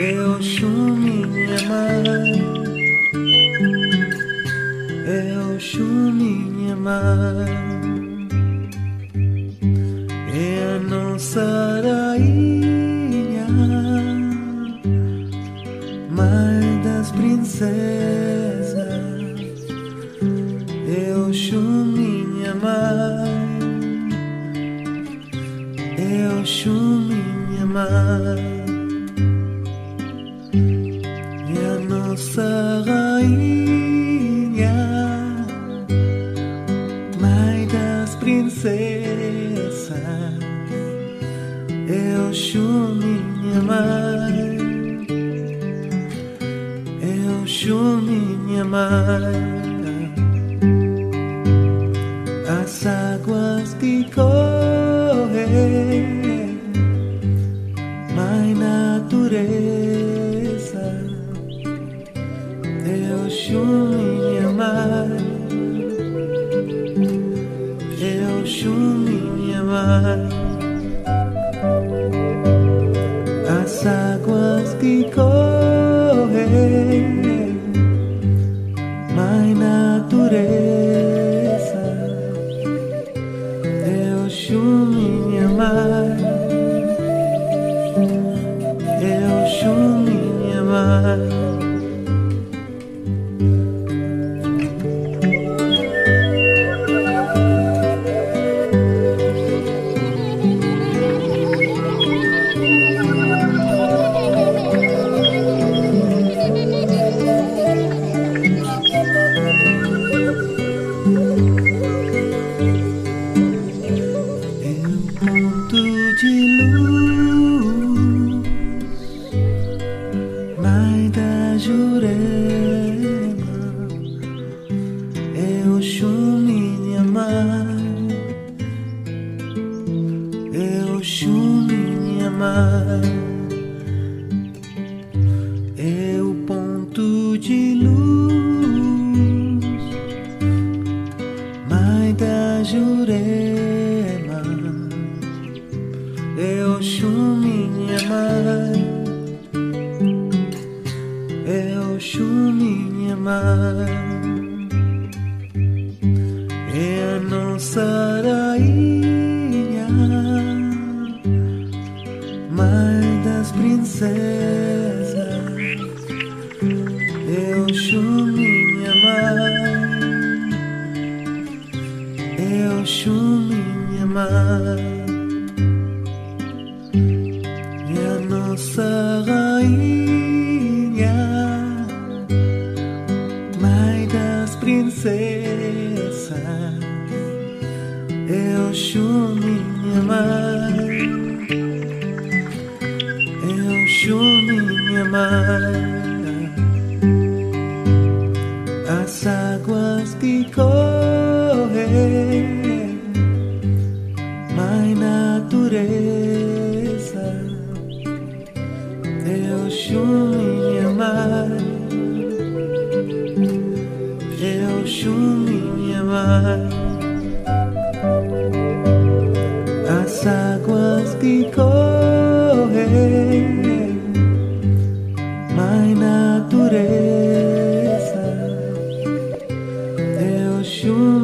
Eu mãe Eu É a nossa rainha Mãe das princesas. Eu mãe Eu chuminha mãe das princesas, eu minha mãe, eu minha mãe. As águas que correm, mãe natureza. Eu sou eu minha mãe. As águas que correm, mãe natureza. Eu minha mãe, eu sou minha Jurema. Eu sou minha mãe, eu sou mãe. E a nossa rainha, mãe das princesas, eu minha mãe, eu minha mãe. As águas que correm, Eu sou minha mãe, eu sou minha mãe. As águas que correm, mãe natureza. Eu sou